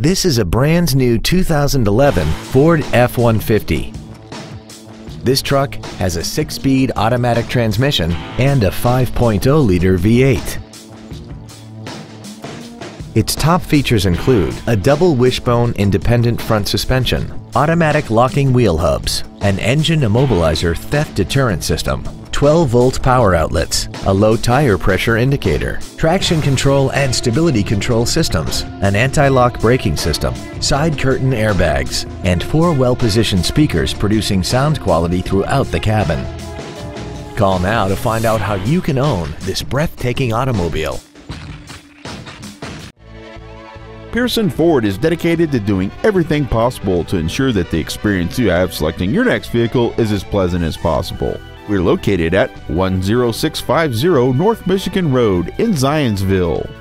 This is a brand new 2011 Ford F-150. This truck has a six-speed automatic transmission and a 5.0-liter V8. Its top features include a double wishbone independent front suspension, automatic locking wheel hubs, an engine immobilizer theft deterrent system, 12-volt power outlets, a low tire pressure indicator, traction control and stability control systems, an anti-lock braking system, side curtain airbags, and four well-positioned speakers producing sound quality throughout the cabin. Call now to find out how you can own this breathtaking automobile. Pearson Ford is dedicated to doing everything possible to ensure that the experience you have selecting your next vehicle is as pleasant as possible. We're located at 10650 North Michigan Road in Zionsville.